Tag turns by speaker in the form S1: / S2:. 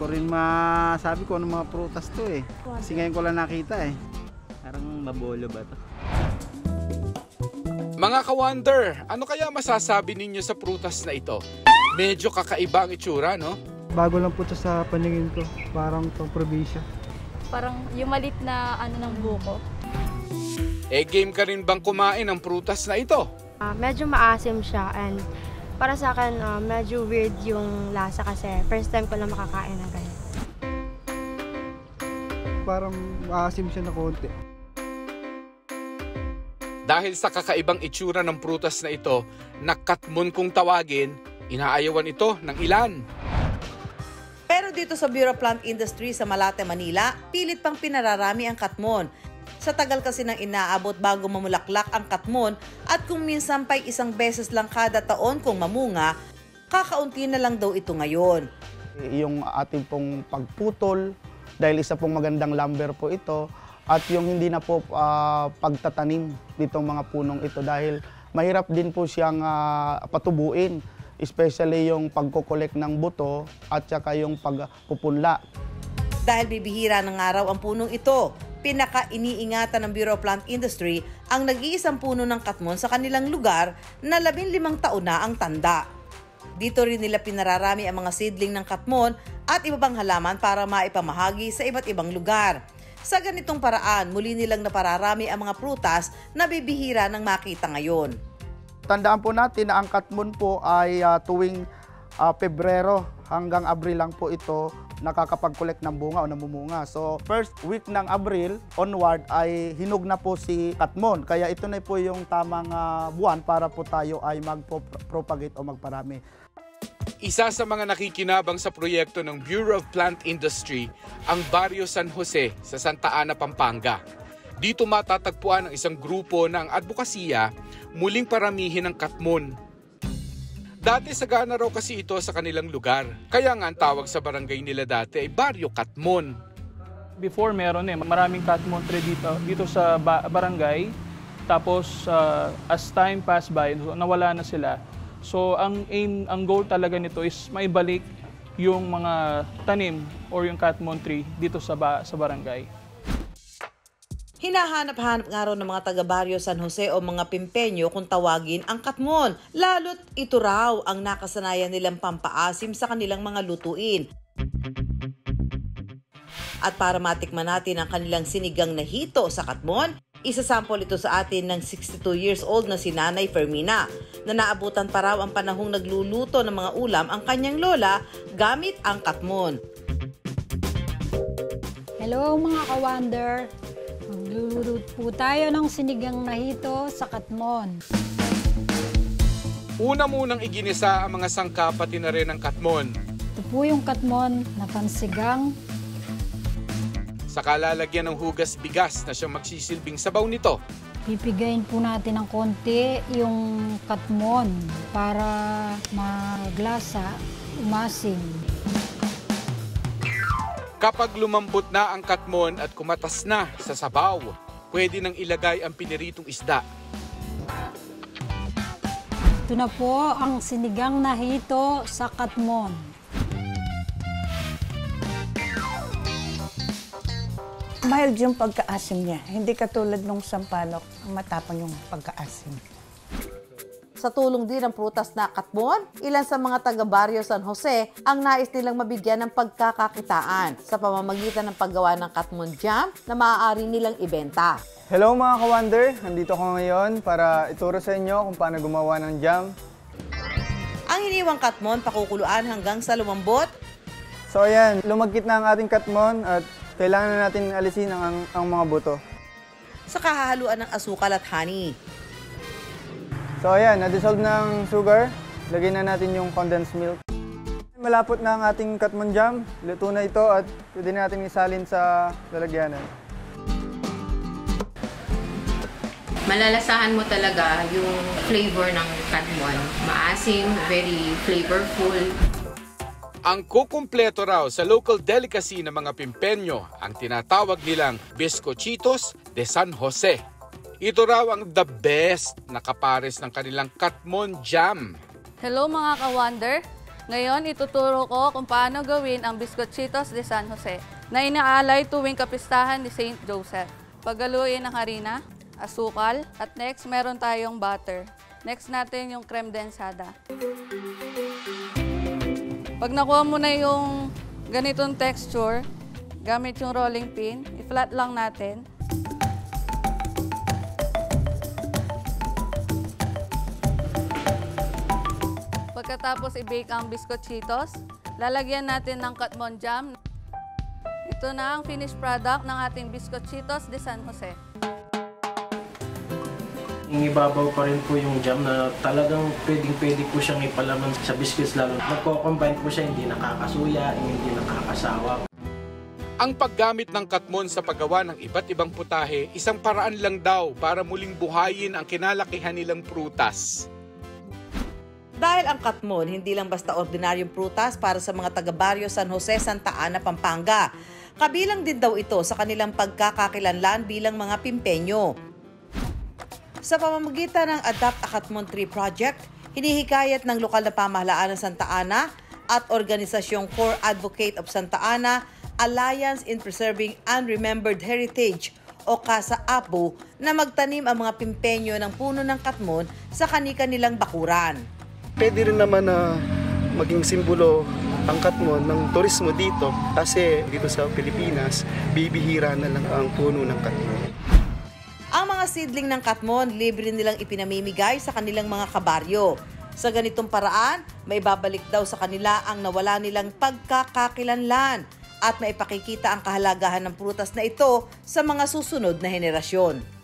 S1: ko rin masabi ko ano mga prutas to eh. Kasi ngayon ko lang nakita eh. Parang mabolo ba to?
S2: Mga ka-wonder, ano kaya masasabi ninyo sa prutas na ito? Medyo kakaiba ang itsura, no?
S3: Bago lang po ito sa paningin ko. Parang pang probinsya.
S4: Parang yung malit na ano ng buko.
S2: Eh game ka rin bang kumain ng prutas na ito?
S5: Ah, medyo maasim siya and para sa akin ah, medyo weird yung lasa kasi first time ko lang makakain ng ganyan.
S3: Parang maasim siya na konti.
S2: Dahil sa kakaibang itsura ng prutas na ito, nakatmon kung tawagin, inaayawan ito ng ilan.
S6: Pero dito sa Bureau Plant Industry sa Malate, Manila, pilit pang pinararami ang katmon. Sa tagal kasi nang inaabot bago mamulaklak ang katmon at kung minsan pa'y isang beses lang kada taon kung mamunga, kakaunti na lang daw ito ngayon.
S1: Yung ating pong pagputol, dahil isa pong magandang lumber po ito, at yung hindi na po ah, pagtatanim ditong mga punong ito dahil mahirap din po siyang ah, patubuin, especially yung pagkokolek ng buto at saka yung pagpupunla.
S6: Dahil bibihira ng araw ang punong ito, pinaka-iniingatan ng Bureau of Plant Industry ang nag-iisang puno ng katmon sa kanilang lugar na 15 taon na ang tanda. Dito rin nila pinararami ang mga seedling ng katmon at iba pang halaman para maipamahagi sa iba't ibang lugar. Sa ganitong paraan, muli nilang napararami ang mga prutas na bibihira ng makita ngayon.
S1: Tandaan po natin na ang katmon po ay ah, tuwing ah, Pebrero hanggang Abril lang po ito nakakapag-collect ng bunga o namumunga. So, first week ng Abril onward ay hinog na po si katmon. Kaya ito na po yung tamang ah, buwan para po tayo ay mag-propagate o magparami.
S2: Isa sa mga nakikinabang sa proyekto ng Bureau of Plant Industry ang Barrio San Jose sa Santa Ana, Pampanga. Dito matatagpuan ang isang grupo ng advokasya muling paramihin ng katmon. Dati sagana raw kasi ito sa kanilang lugar. Kaya nga ang tawag sa barangay nila dati ay Barrio Katmon.
S7: before meron eh, maraming katmon tree dito, dito sa ba- barangay. Tapos uh, as time passed by, nawala na sila. So ang aim, ang goal talaga nito is maibalik yung mga tanim or yung katmon tree dito sa ba- sa barangay.
S6: Hinahanap-hanap nga raw ng mga taga Barrio San Jose o mga pimpenyo kung tawagin ang katmon. Lalo't ito raw ang nakasanayan nilang pampaasim sa kanilang mga lutuin. At para matikman natin ang kanilang sinigang na hito sa katmon, isasample ito sa atin ng 62 years old na si Nanay Fermina na naabutan pa raw ang panahong nagluluto ng mga ulam ang kanyang lola gamit ang katmon.
S8: Hello mga ka-wonder! Magluluto po tayo ng sinigang na hito sa Katmon.
S2: Una munang iginisa ang mga sangkap pati na rin ang katmon.
S8: Ito po yung Katmon na pansigang.
S2: Saka lalagyan ng hugas bigas na siyang magsisilbing sabaw nito.
S8: Pipigayin po natin ng konti yung Katmon para maglasa, umasim.
S2: Kapag lumambot na ang katmon at kumatas na sa sabaw, pwede nang ilagay ang piniritong isda.
S8: Ito na po ang sinigang na hito sa Katmon.
S9: Mild yung pagkaasim niya. Hindi katulad nung sampalok, ang matapang yung pagkaasim.
S6: Sa tulong din ng prutas na katmon, ilan sa mga taga Barrio San Jose ang nais nilang mabigyan ng pagkakakitaan sa pamamagitan ng paggawa ng katmon jam na maaari nilang ibenta.
S3: Hello mga ka-wonder! Nandito ko ngayon para ituro sa inyo kung paano gumawa ng jam.
S6: Ang hiniwang katmon pakukuluan hanggang sa lumambot
S3: So ayan, lumagkit na ang ating katmon at kailangan na natin alisin ang, ang mga buto.
S6: sa kahahaluan ng asukal at honey.
S3: So ayan, na-dissolve ng sugar. Lagyan na natin yung condensed milk. Malapot na ang ating katmon jam. Luto na ito at pwede natin isalin sa lalagyanan.
S10: malalasahan mo talaga yung flavor ng katmon. Maasim, very flavorful.
S2: Ang kukumpleto raw sa local delicacy ng mga pimpenyo ang tinatawag nilang Biscochitos de San Jose. Ito raw ang the best na kapares ng kanilang katmon jam.
S4: Hello mga ka-wonder!
S11: Ngayon, ituturo ko kung paano gawin ang Biscochitos de San Jose na inaalay tuwing kapistahan ni St. Joseph. Pagaluin ang harina, asukal, at next meron tayong butter. Next natin yung creme densada. Pag nakuha mo na yung ganitong texture, gamit yung rolling pin, i-flat lang natin. Pagkatapos i-bake ang biscochitos, lalagyan natin ng katmon jam. Ito na ang finished product ng ating biscochitos de San Jose.
S12: Ingibabaw pa rin po yung jam na talagang pwedeng-pwede po siyang ipalaman sa biscuits lalo. Nagko-combine po siya, hindi nakakasuya, hindi nakakasawa.
S2: Ang paggamit ng katmon sa paggawa ng iba't ibang putahe, isang paraan lang daw para muling buhayin ang kinalakihan nilang prutas.
S6: Dahil ang katmon hindi lang basta ordinaryong prutas para sa mga taga-baryo San Jose, Santa Ana, Pampanga. Kabilang din daw ito sa kanilang pagkakakilanlan bilang mga pimpenyo. Sa pamamagitan ng Adapt a Katmon Tree Project, hinihikayat ng lokal na pamahalaan ng Santa Ana at Organisasyong Core Advocate of Santa Ana, Alliance in Preserving Unremembered Heritage o Casa Apo na magtanim ang mga pimpenyo ng puno ng katmon sa kani-kanilang bakuran.
S13: Pwede rin naman na maging simbolo ang katmon ng turismo dito kasi dito sa Pilipinas, bibihira na lang ang puno ng katmon.
S6: Ang mga seedling ng katmon, libre nilang ipinamimigay sa kanilang mga kabaryo. Sa ganitong paraan, may babalik daw sa kanila ang nawala nilang pagkakakilanlan at maipakikita ang kahalagahan ng prutas na ito sa mga susunod na henerasyon.